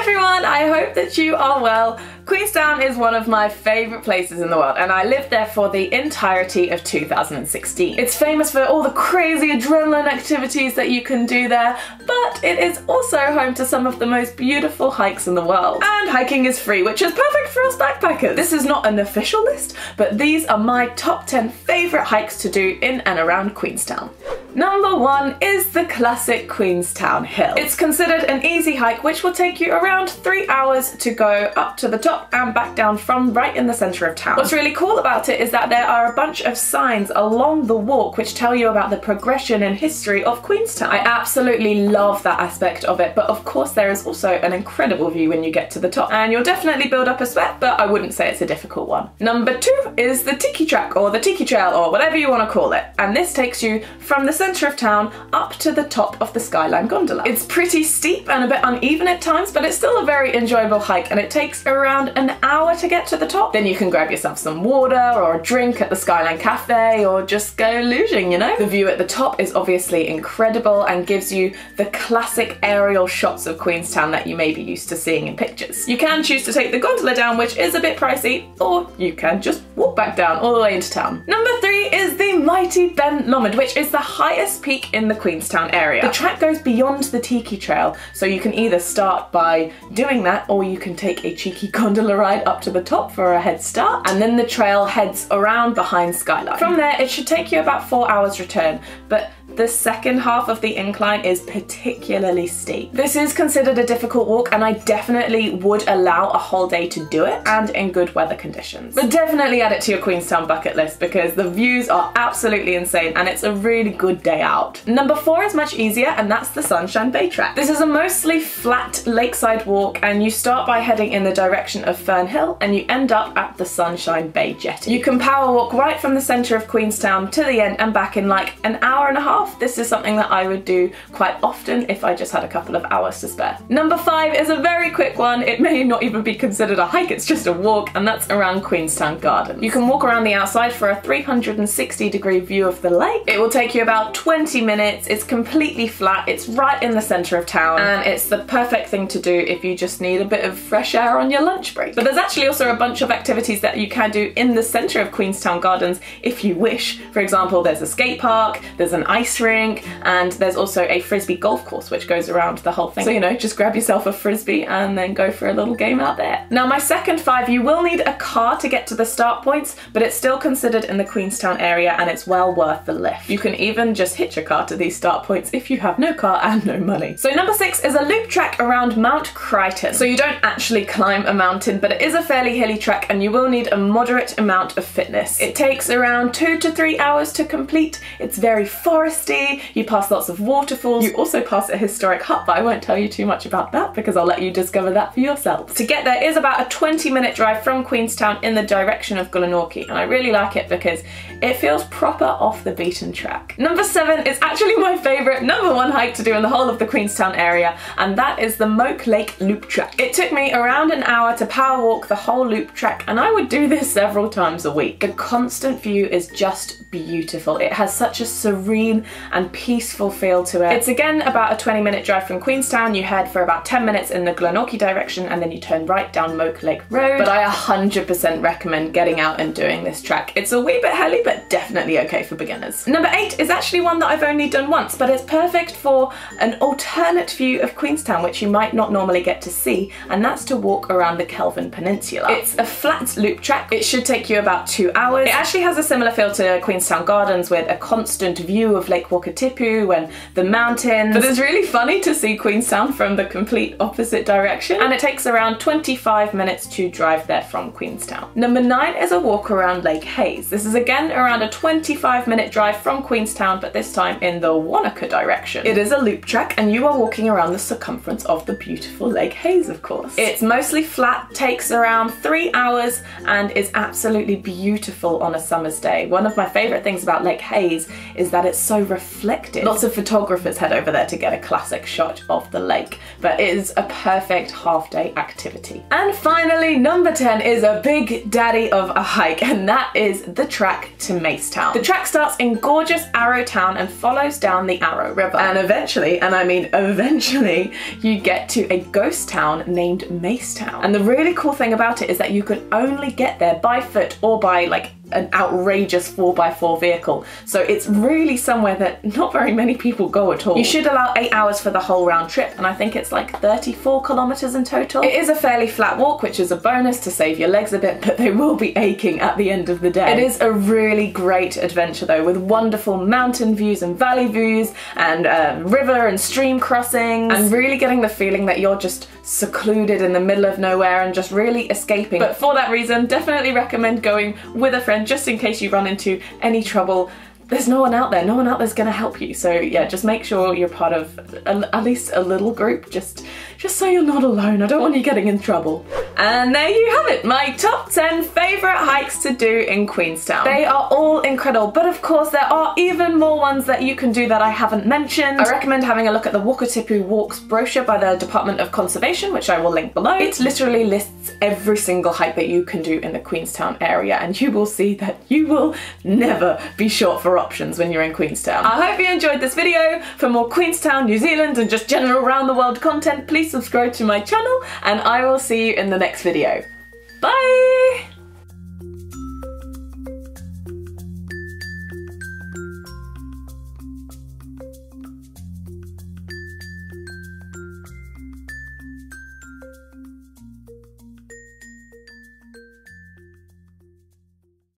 everyone, I hope that you are well. Queenstown is one of my favourite places in the world and I lived there for the entirety of 2016. It's famous for all the crazy adrenaline activities that you can do there, but it is also home to some of the most beautiful hikes in the world. And hiking is free, which is perfect for us backpackers. This is not an official list, but these are my top 10 favourite hikes to do in and around Queenstown. Number one is the classic Queenstown Hill. It's considered an easy hike which will take you around three hours to go up to the top and back down from right in the centre of town. What's really cool about it is that there are a bunch of signs along the walk which tell you about the progression and history of Queenstown. I absolutely love that aspect of it, but of course there is also an incredible view when you get to the top. And you'll definitely build up a sweat, but I wouldn't say it's a difficult one. Number two is the Tiki Track or the Tiki Trail or whatever you want to call it. And this takes you from the centre of town up to the top of the Skyline Gondola. It's pretty steep and a bit uneven at times, but it's still a very enjoyable hike and it takes around an hour to get to the top. Then you can grab yourself some water or a drink at the Skyline Cafe or just go luging, you know? The view at the top is obviously incredible and gives you the classic aerial shots of Queenstown that you may be used to seeing in pictures. You can choose to take the gondola down, which is a bit pricey, or you can just walk back down all the way into town. Number three is the mighty Ben Lomond, which is the highest peak in the Queenstown area. The track goes beyond the Tiki Trail, so you can either start by doing that or you can take a cheeky gondola ride up to the top for a head start, and then the trail heads around behind Skyline. From there, it should take you about four hours return, but the second half of the incline is particularly steep. This is considered a difficult walk and I definitely would allow a whole day to do it and in good weather conditions. But definitely add it to your Queenstown bucket list because the views are absolutely insane and it's a really good day out. Number four is much easier and that's the Sunshine Bay Track. This is a mostly flat lakeside walk and you start by heading in the direction of Fern Hill and you end up at the Sunshine Bay Jetty. You can power walk right from the centre of Queenstown to the end and back in like an hour and a half. This is something that I would do quite often if I just had a couple of hours to spare. Number five is a very quick one. It may not even be considered a hike, it's just a walk, and that's around Queenstown Gardens. You can walk around the outside for a 360 degree view of the lake. It will take you about 20 minutes. It's completely flat. It's right in the center of town, and it's the perfect thing to do if you just need a bit of fresh air on your lunch break. But there's actually also a bunch of activities that you can do in the center of Queenstown Gardens if you wish. For example, there's a skate park, there's an ice rink, and there's also a frisbee golf course which goes around the whole thing. So, you know, just grab yourself a frisbee and then go for a little game out there. Now, my second five, you will need a car to get to the start points, but it's still considered in the Queenstown area and it's well worth the lift. You can even just hitch a car to these start points if you have no car and no money. So, number six is a loop track around Mount Crichton. So, you don't actually climb a mountain, but it is a fairly hilly track and you will need a moderate amount of fitness. It takes around two to three hours to complete. It's very foresty you pass lots of waterfalls, you also pass a historic hut, but I won't tell you too much about that because I'll let you discover that for yourselves. To get there is about a 20 minute drive from Queenstown in the direction of Glenorchy, and I really like it because it feels proper off the beaten track. Number seven is actually my favourite number one hike to do in the whole of the Queenstown area, and that is the Moke Lake Loop Track. It took me around an hour to power walk the whole loop track, and I would do this several times a week. The constant view is just beautiful. It has such a serene and peaceful feel to it. It's again about a 20 minute drive from Queenstown. You head for about 10 minutes in the Glenorchy direction and then you turn right down Moke Lake Road. But I 100% recommend getting out and doing this track. It's a wee bit hilly, but definitely okay for beginners. Number eight is actually one that I've only done once, but it's perfect for an alternate view of Queenstown, which you might not normally get to see, and that's to walk around the Kelvin Peninsula. It's a flat loop track. It should take you about two hours. It actually has a similar feel to Queenstown Gardens with a constant view of Lake Wakatipu and the mountains. But it's really funny to see Queenstown from the complete opposite direction. And it takes around 25 minutes to drive there from Queenstown. Number nine is a walk around Lake Hayes. This is again around a 25 minute drive from Queenstown, but this time in the Wanaka direction. It is a loop track and you are walking around the circumference of the beautiful Lake Hayes, of course. It's mostly flat, takes around three hours, and is absolutely beautiful on a summer's day. One of my favorite things about Lake Hayes is that it's so reflective. Lots of photographers head over there to get a classic shot of the lake, but it is a perfect half day activity. And finally, number 10 is a big daddy of a hike, and that is the track to Macetown. The track starts in gorgeous Arrowtown and follows down the Arrow River. And eventually, and I mean eventually, you get to a ghost town named Macetown. And the really cool thing about it is that you can only get there by foot or by like an outrageous 4x4 vehicle. So it's really somewhere that not very many people go at all. You should allow 8 hours for the whole round trip and I think it's like 34 kilometers in total. It is a fairly flat walk which is a bonus to save your legs a bit but they will be aching at the end of the day. It is a really great adventure though with wonderful mountain views and valley views and uh, river and stream crossings and really getting the feeling that you're just secluded in the middle of nowhere and just really escaping. But for that reason definitely recommend going with a friend and just in case you run into any trouble, there's no one out there. No one out there's gonna help you. So yeah, just make sure you're part of a, at least a little group. Just just so you're not alone. I don't want you getting in trouble. And there you have it, my top 10 favourite hikes to do in Queenstown. They are all incredible, but of course there are even more ones that you can do that I haven't mentioned. I recommend having a look at the Wakatipu Walks brochure by the Department of Conservation, which I will link below. It literally lists every single hike that you can do in the Queenstown area, and you will see that you will never be short for options when you're in Queenstown. I hope you enjoyed this video. For more Queenstown, New Zealand, and just general around the world content, please subscribe to my channel and I will see you in the next video. Bye!